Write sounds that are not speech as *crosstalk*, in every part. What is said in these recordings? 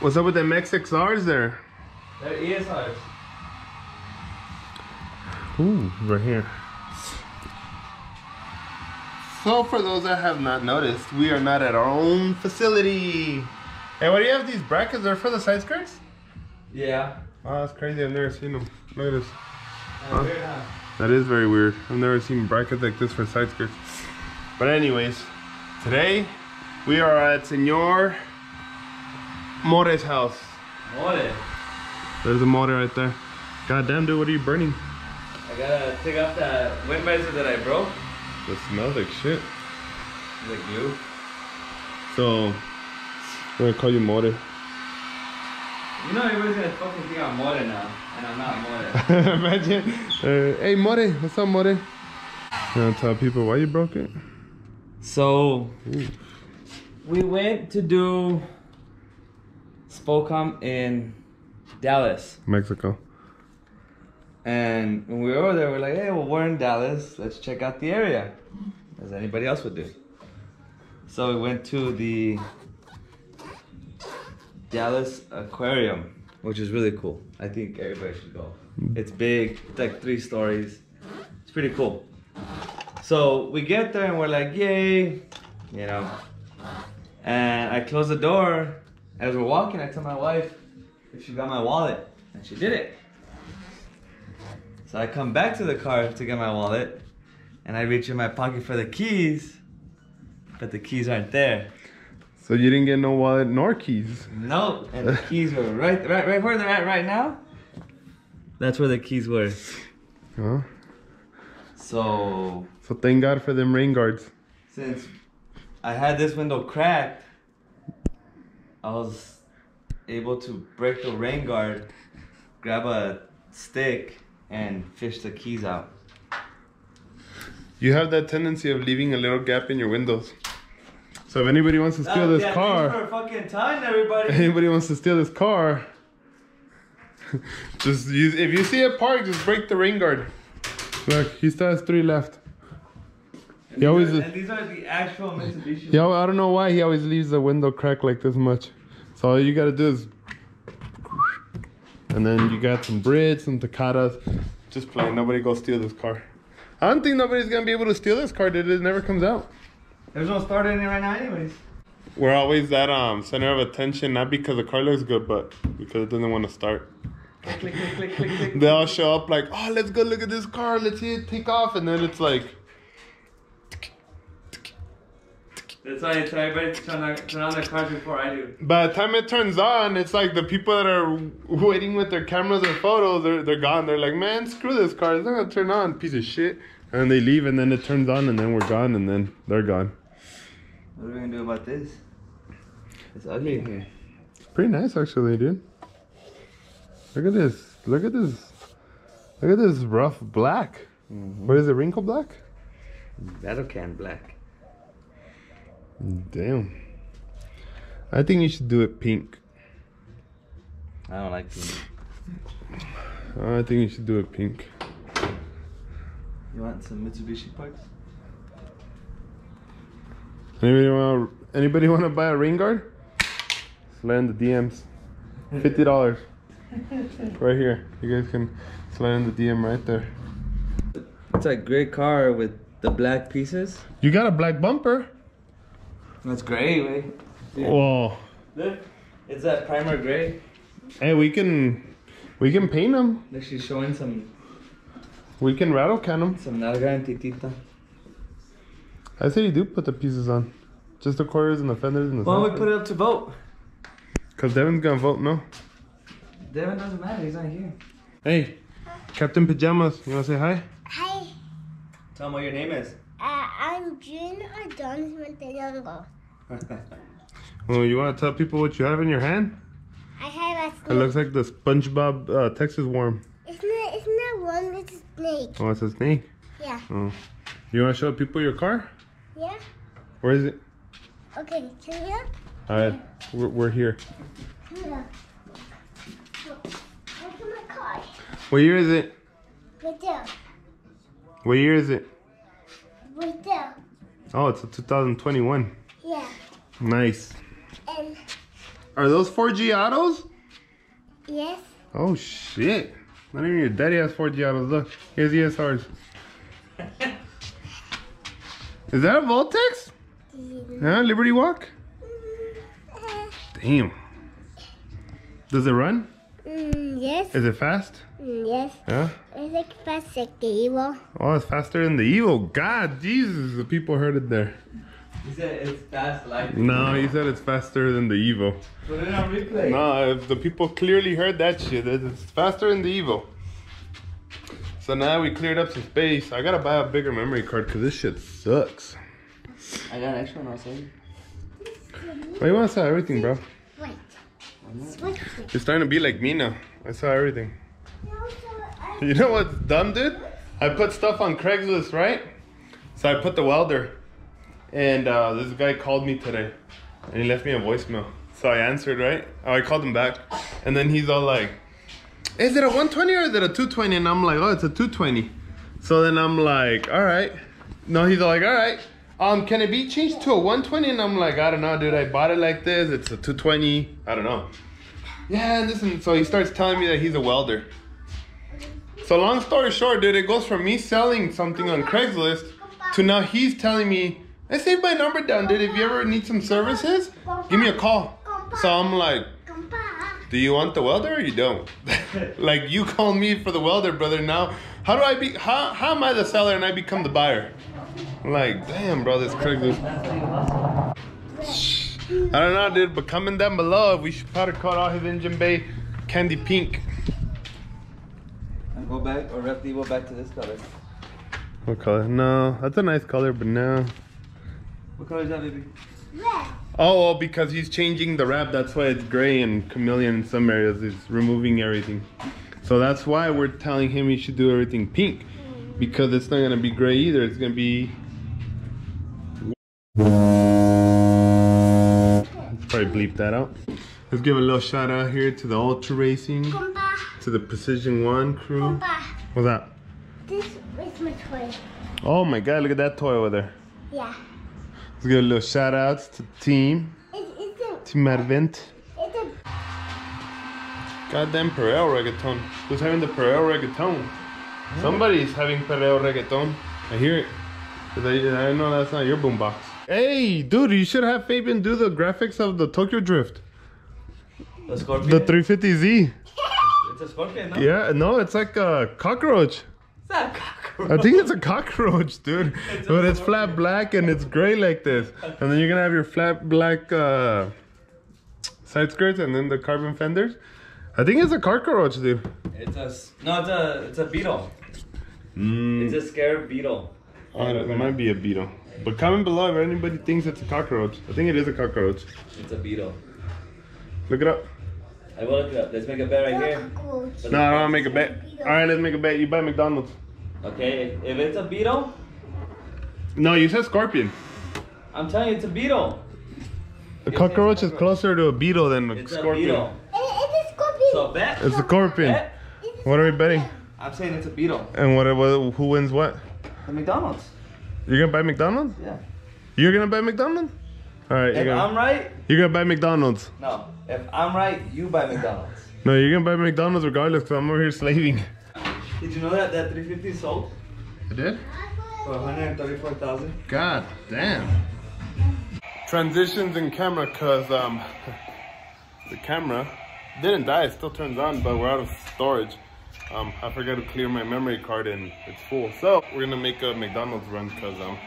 What's up with the MXXRs there? They're ESRs. Ooh, right here. So for those that have not noticed, we are not at our own facility. Hey, what do you have these brackets? They're for the side skirts? Yeah. Oh, that's crazy. I've never seen them. Look at this. Uh, weird, huh? That is very weird. I've never seen brackets like this for side skirts. But anyways, today we are at Senor More's house. More. There's a motor right there. God damn, dude, what are you burning? I gotta take off that wind visor that I broke. It smells like shit. The glue. So, we're gonna call you More. You know everybody's gonna fucking think I'm more now, and I'm not more. *laughs* Imagine. Uh, hey, More, what's up, More? You wanna tell people why you broke it? So we went to do Spocom in Dallas. Mexico. And when we were over there, we're like, hey, well, we're in Dallas. Let's check out the area, as anybody else would do. So we went to the Dallas Aquarium, which is really cool. I think everybody should go. Mm. It's big, it's like three stories. It's pretty cool. So we get there and we're like, yay, you know. And I close the door. As we're walking, I tell my wife if she got my wallet, and she did it. So I come back to the car to get my wallet, and I reach in my pocket for the keys, but the keys aren't there. So you didn't get no wallet nor keys. Nope, and the keys were right, right, right where they're at right now. That's where the keys were. Huh? So So thank God for them rain guards. since I had this window cracked, I was able to break the rain guard, grab a stick, and fish the keys out. You have that tendency of leaving a little gap in your windows. So if anybody wants to steal Ah, this yeah, car, for fucking time, everybody. anybody wants to steal this car, *laughs* just use. If you see it parked, just break the rain guard. Look, he still has three left. And He always- these are, and these are the actual Mitsubishi. Yeah, I don't know why he always leaves the window cracked like this much. So all you gotta do is, and then you got some Brides, some Takatas. Just play. Nobody go steal this car. I don't think nobody's gonna be able to steal this car. Dude, it never comes out. There's no start in it right now, anyways. We're always that um center of attention, not because the car looks good, but because it doesn't want to start. Click, click, click, click, click, click. They all show up like, oh, let's go look at this car. Let's see it take off, and then it's like, That's why I tell everybody to turn on, turn on their cars before I do. by the time it turns on, it's like the people that are waiting with their cameras or photos, they're they're gone. They're like, man, screw this car. It's not gonna turn on, piece of shit. And they leave, and then it turns on, and then we're gone, and then they're gone. What are we gonna do about this? It's ugly in here. Pretty nice, actually, dude. Look at this. Look at this. Look at this rough black. Mm-hmm. What is it, wrinkle black? rattle can black. Damn. I think you should do it pink. I don't like pink. I think you should do it pink. You want some Mitsubishi parts? Anybody want anybody want to buy a rain guard? Slide in the DMs. Fifty dollars. *laughs* right here. You guys can slide in the DM right there. It's a great car with the black pieces. You got a black bumper. That's gray, way. Whoa. Look, it's that primer gray. Hey, we can we can paint them. Look, she's showing some We can rattle can them. some nalga and titita. I say you do put the pieces on. Just the quarters and the fenders and the Why don't we put it up to vote? Cause Devin's gonna vote no. Devin doesn't matter, he's not here. Hey, Captain Pajamas, you wanna say hi? Hi, Tell him what your name is. uh, I'm June Adonis Montelongo. Well, you wanna tell people what you have in your hand? I have a It looks like the SpongeBob uh, Texas worm. It's not, it's not one, it's a snake. Oh, it's a snake. Yeah. Oh. You wanna show people your car? Yeah? Where is it? Okay, can you? Alright, we're, we're here. Come here. Open my car. What year is it? Right. What year is it? Oh, it's a 2021. Yeah. Nice. And Are those Forgiatos? Yes. Oh shit. Not even your daddy has Forgiatos. Look, here's ESRs. *laughs* Is that a Voltex? Yeah, Liberty Walk? Damn. Does it run? Mm, yes. Is it fast? Mm, yes. Yeah. It's like fast like the evil. Oh, it's faster than the Evo. God, Jesus, the people heard it there. He said it's fast like. No, he said it's faster than the Evo. Put it on replay. No, if the people clearly heard that shit. It's faster than the Evo. So now we cleared up some space. I gotta buy a bigger memory card because this shit sucks. I got an extra one outside. Why you wanna sell everything, bro? Wait. Switch it. You're starting to be like me now. I saw everything. *laughs* You know what's dumb, dude? I put stuff on Craigslist, right? So I put the welder. And uh, this guy called me today. And he left me a voicemail. So I answered, right? Oh, I called him back. And then he's all like, Is it a 120 or is it a 220? And I'm like, Oh, it's a 220. So then I'm like, All right. No, he's all like, All right. Um, can it be changed to a 120? And I'm like, I don't know, dude. I bought it like this. It's a 220. I don't know. Yeah, and listen. So he starts telling me that he's a welder. So long story short, dude, it goes from me selling something on Craigslist to now he's telling me, I saved my number down, dude. If you ever need some services, give me a call. So I'm like, do you want the welder or you don't? *laughs* like you call me for the welder, brother. Now, how do I be? How how am I the seller and I become the buyer? Like, damn, bro, this Craigslist. I don't know, dude, but comment down below if we should powder coat all his engine bay candy pink. And go back or rep the Evo back to this color. What color? No, that's a nice color, but no. What color is that, baby? Red. Oh, well, because he's changing the wrap. That's why it's gray and chameleon in some areas. He's removing everything. So that's why we're telling him he should do everything pink. Because it's not going to be gray either. It's going to be... Let's probably bleep that out. Let's give a little shout out here to the Ultra Racing, Compa. To the Precision One crew. Compa. What's that? This is my toy. Oh my god, look at that toy over there. Yeah. Let's give a little shout outs to the team, It, it's a. Team Advent. It's a. Goddamn perreo reggaeton. Who's having the perreo reggaeton? Somebody's having perreo reggaeton. I hear it. 'Cause I, I know that's not your boombox. Hey, dude, you should have Fabian do the graphics of the Tokyo Drift. The scorpion. The 350Z. It's a scorpion, no? Yeah, no, it's like a cockroach. It's not a cockroach. I think it's a cockroach, dude. *laughs* It's But it's flat black and it's gray like this. And then you're gonna have your flat black uh, side skirts and then the carbon fenders. I think it's a cockroach, dude. It's a no. It's a it's a beetle. Mm. It's a scared beetle. Oh, it might be a beetle. But comment below if anybody thinks it's a cockroach. I think it is a cockroach. It's a beetle. Look it up. I will look it up. Let's make a bet right here. No, I don't make a bet. Alright, let's make a bet. You buy McDonald's. Okay, if it's a beetle, No, you said scorpion. I'm telling you, it's a beetle. A cockroach is closer to a beetle than a It's a beetle. It, it's a scorpion. So bet. It's a scorpion. Bet. What are we betting? I'm saying it's a beetle. And what, what who wins what? The McDonald's. You're gonna buy McDonald's? Yeah. You're gonna buy McDonald's? Alright, you're If gonna, I'm right, you're gonna buy McDonald's. no. If I'm right, you buy McDonald's. No, you're gonna buy McDonald's regardless because I'm over here slaving. Did you know that that 350 sold I did? for 134,000? God damn. Transitions in camera because um, *laughs* the camera didn't die, it still turns on, but we're out of storage. Um, I forgot to clear my memory card and it's full. So we're gonna make a McDonald's run because um,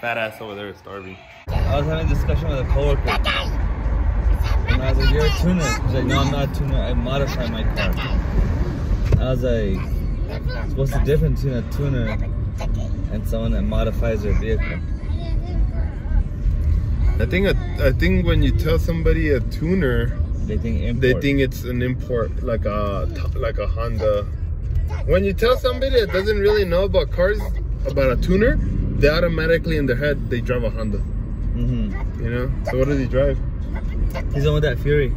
fat ass over there is starving. I was having a discussion with a coworker. And I was like, you're a tuner. He's like, no, I'm not a tuner. I modify my car. I was like, what's the difference between a tuner and someone that modifies their vehicle? I think a, I think when you tell somebody a tuner, They think import. they think it's an import like a like a Honda. When you tell somebody that doesn't really know about cars about a tuner, they automatically in their head they drive a Honda. Hmm You know. So what does he drive? He's on with that Fury.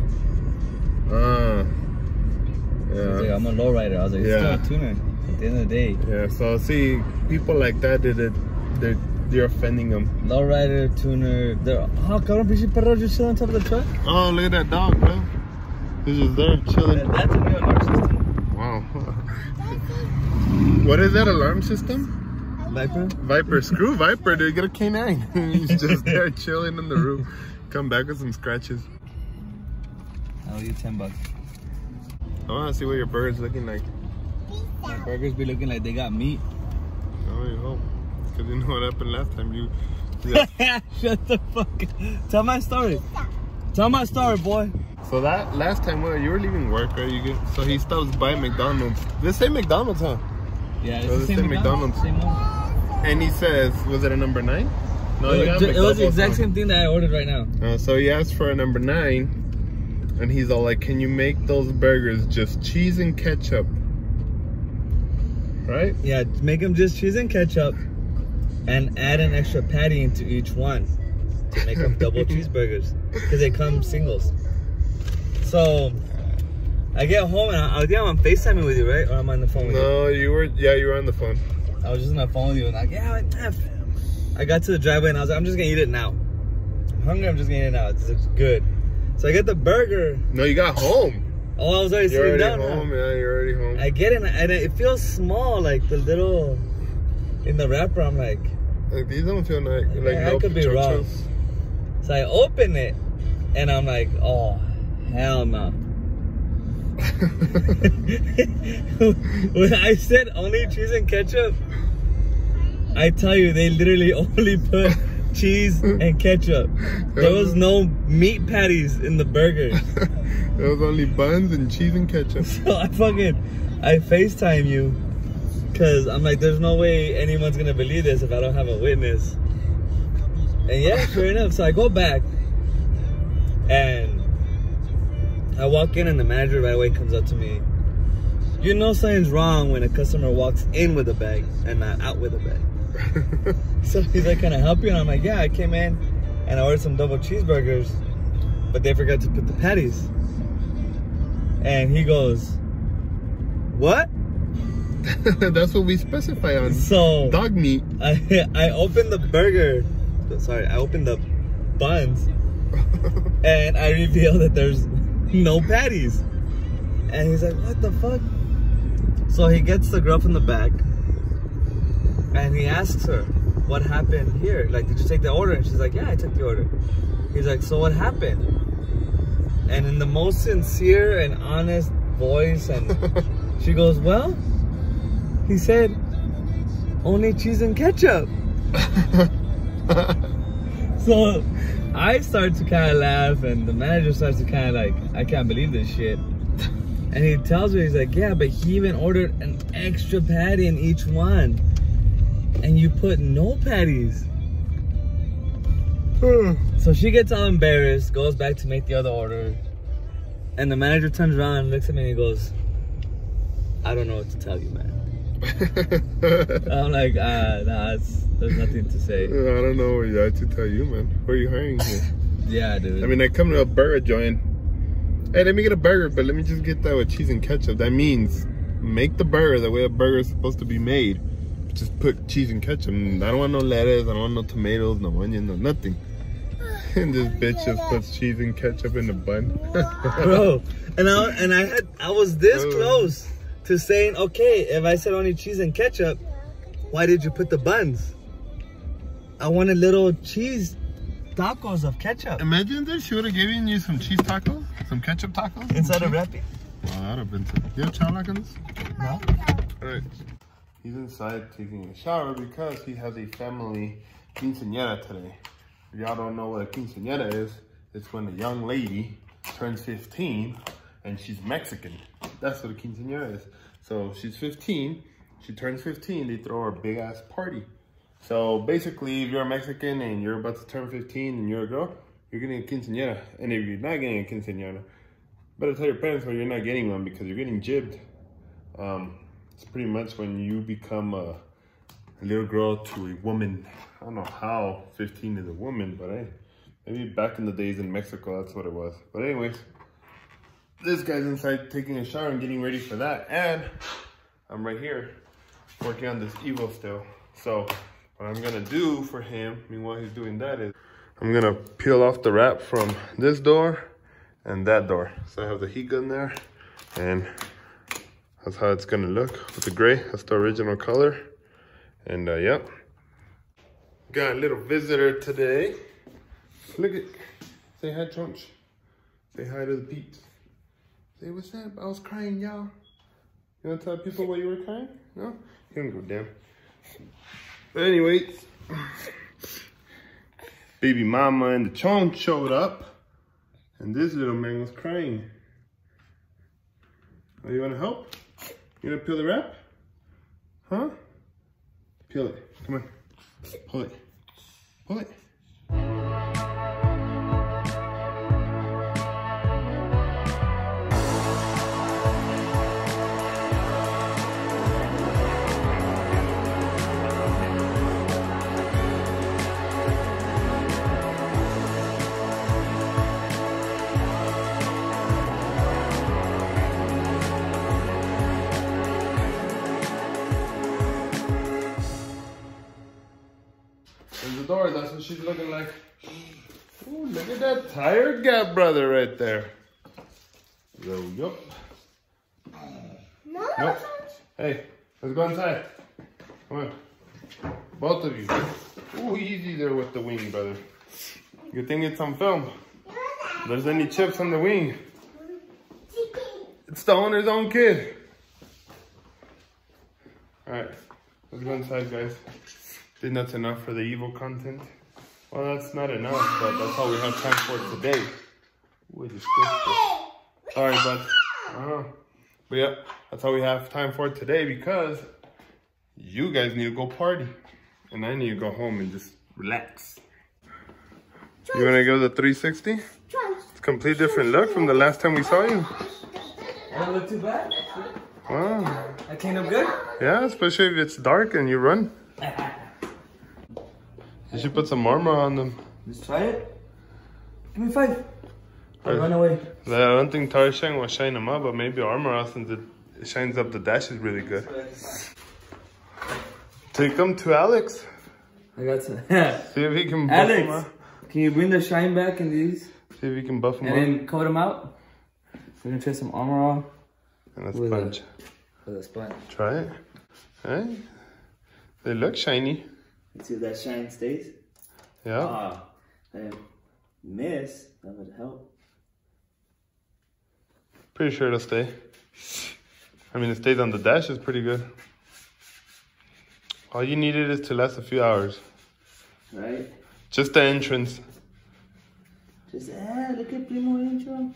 Ah. He's like, Yeah. I'm a lowrider. I was like, it's Yeah. still a tuner. At the end of the day, Yeah. So see, people like that, they they they're You're offending them. Lowrider, tuner. They're oh, cabrón, pinche perro just chilling on top of the truck. Oh, look at that dog, bro. He's just there chilling. That- That's a new alarm system. Wow. *laughs* what is that alarm system? Viper. Viper. Screw Viper, dude. Get a K9. *laughs* He's just there chilling in the roof. Come back with some scratches. I'll you ten bucks. I want to see what your burger's looking like. My burgers be looking like they got meat. Oh, you hope. Because you know what happened last time. You. *laughs* Yeah. Shut the fuck up. Tell my story. Tell my story, boy. so that last time, what, you were leaving work, right? You get, so he stops by McDonald's. This same McDonald's, huh? Yeah, Oh, this same McDonald's. Same one. And he says, was it a number nine? No, it, was, it was the exact same thing that I ordered right now. Uh, so he asked for a number nine, and he's all like, "Can you make those burgers just cheese and ketchup?" Right? Yeah, make them just cheese and ketchup, and add an extra patty into each one to make them double *laughs* cheeseburgers because they come singles. So I get home and I, I think I'm on Facetiming with you, right? Or I'm on the phone with you. No, you were. Yeah, you were on the phone. I was just on the phone with you and like, yeah, like, F. I got to the driveway and I was like, I'm just gonna eat it now. I'm hungry, I'm just gonna eat it now. It's, it's good. So I get the burger. No, you got home. Oh, I was already You're sitting already down. home. Yeah, you're already home. I get it and it feels small, like the little in the wrapper. I'm like, Like these don't feel like like I no could be wrong. so I open it and I'm like, oh, hell no. *laughs* when I said only cheese and ketchup, I tell you, they literally *laughs* only put cheese and ketchup. There was no meat patties in the burgers. *laughs* there was only buns and cheese and ketchup. So I fucking, I FaceTime you. Cause I'm like, there's no way anyone's gonna believe this if I don't have a witness. And yeah, sure enough, so I go back and I walk in and the manager right away comes up to me. You know something's wrong when a customer walks in with a bag and not out with a bag. *laughs* So he's like, can I help you? And I'm like, yeah, I came in and I ordered some double cheeseburgers, but they forgot to put the patties. And he goes, what? *laughs* That's what we specify on So dog meat. I *laughs* I opened the burger. Sorry, I opened the buns and I reveal that there's no patties. And he's like, what the fuck? So he gets the girl from the back and he asks her, what happened here? Like, did you take the order? And she's like, yeah, I took the order. He's like, so what happened? And in the most sincere and honest voice, and *laughs* she goes, well, he said, only cheese and ketchup. *laughs* So I start to kind of laugh, and the manager starts to kind of like, I can't believe this shit. And he tells me, he's like, yeah, but he even ordered an extra patty in each one. And you put no patties. Hmm. So she gets all embarrassed, goes back to make the other order. And the manager turns around and looks at me and he goes, I don't know what to tell you, man. *laughs* I'm like, ah, nah, there's nothing to say. *laughs* I don't know what to tell you, man. Who are you hiring here? *laughs* Yeah, dude. I mean, I come to a burger joint. Hey, let me get a burger, but let me just get that with cheese and ketchup. That means make the burger the way a burger is supposed to be made. Just put cheese and ketchup. I don't want no lettuce. I don't want no tomatoes, no onion, no nothing. And this bitch just puts cheese and ketchup in the bun. bro. And I and I had I was this Oh. close to saying, okay, if I said only cheese and ketchup, why did you put the buns? I wanted little cheese tacos of ketchup Imagine this. She would have given you some cheese tacos, some ketchup tacos. inside of cheese. wrapping. Wow, that'd have been. so. You have chow on this? No. Alright. He's inside taking a shower because he has a family quinceañera today. If y'all don't know what a quinceañera is, it's when a young lady turns 15 and she's Mexican. That's what a quinceañera is. So she's 15, she turns 15, they throw her a big ass party. So basically, if you're a Mexican and you're about to turn 15 and you're a girl, you're getting a quinceañera. And if you're not getting a quinceañera, better tell your parents why you're not getting one because you're getting jibbed. Um, it's pretty much when you become a, a little girl to a woman. I don't know how 15 is a woman, but hey, maybe back in the days in Mexico, that's what it was. But anyways, this guy's inside taking a shower and getting ready for that. And I'm right here working on this Evo still. So what I'm gonna do for him, meanwhile he's doing that, is I'm gonna peel off the wrap from this door and that door. So I have the heat gun there, and that's how it's gonna look with the gray. That's the original color. And uh, yep, got a little visitor today. Look at, say hi, Trunch. Say hi to the peeps. Say what's up? I was crying, y'all. You wanna tell people why you were crying? No? You don't go down. But anyways, baby mama and the chonk showed up, and this little man was crying. Oh, you wanna help? You gonna peel the wrap? Huh? Peel it. Come on. Pull it. Pull it. Door. That's what she's looking like. Ooh, look at that tired gap, brother, right there. We go. No, Nope. Hey, let's go inside. Come on. Both of you. Ooh, easy there with the wing, brother. Good thing it's on film. If there's any chips on the wing, it's the owner's own kid. Alright, let's go inside, guys. Think that's enough for the Evo content. Well, that's not enough, but that's all we have time for today. I just. Sorry, bud. Uh-huh. But yeah, that's all we have time for today because you guys need to go party. And I need to go home and just relax. You want to go the 360? It's a complete different look from the last time we saw you. I Don't look too bad. Wow. I came up good. Yeah, especially if it's dark and you run. *laughs* You should put some armor on them. Let's try it. Give me five. Alright. Run away. I don't think Tire Shine will shine them up, but maybe armor since it shines up the dash is really good. Take them to Alex. I got some. *laughs* See if he can buff them Alex, up. can you bring the shine back in these See if he can buff them and up. then coat them out? We're gonna try some armor on And let's with a- with a sponge. Try it. Hey, they look shiny. Let's see if that shine stays. Yeah. Ah, I miss. That would help. Pretty sure it'll stay. I mean, it stays on the dash is pretty good. All you needed is to last a few hours. Right? Just the entrance. Just ah, look at Primo intro.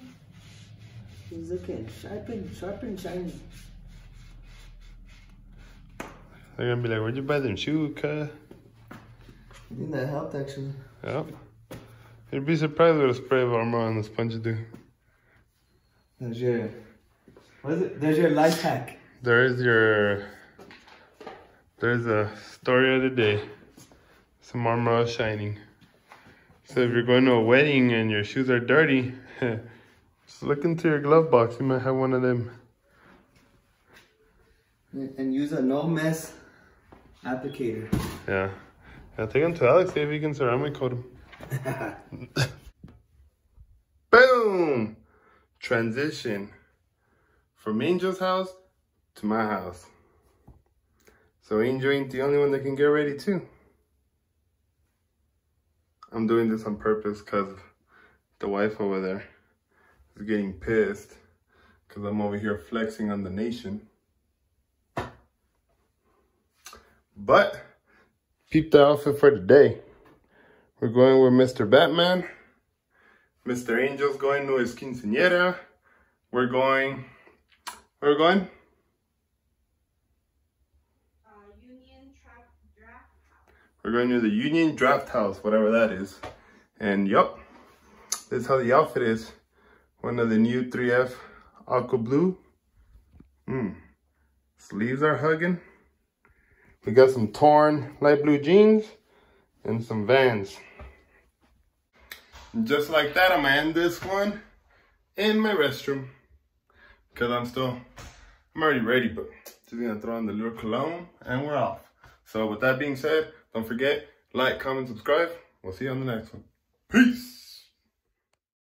He's looking sharp and sharp and shiny. They're gonna be like, where'd you buy them shoes, cuz? I think that helped actually. Yep. You'd be surprised what a spray of armor on the sponge do. There's your what is it? There's your life hack. There's your. There's a story of the day. Some armor shining. So if you're going to a wedding and your shoes are dirty, *laughs* just look into your glove box. You might have one of them. And use a no mess applicator. Yeah. Yeah, take him to Alex, see if he can ceramic coat him. *laughs* Boom! Transition from Angel's house to my house. So Angel ain't the only one that can get ready too. I'm doing this on purpose because the wife over there is getting pissed because I'm over here flexing on the nation. But peep the outfit for today. We're going with Mr. Batman. Mr. Angel's going to his quinceañera. We're going, we're going? We're going to the Union Draft House, whatever that is. And yup, this is how the outfit is. One of the new 3F Aqua Blue. Mm. Sleeves are hugging. We got some torn light blue jeans and some Vans. Just like that, I'm gonna end this one in my restroom. Cause I'm still, I'm already ready, but just gonna throw on the little cologne and we're off. So with that being said, Don't forget, like, comment, subscribe. We'll see you on the next one. Peace.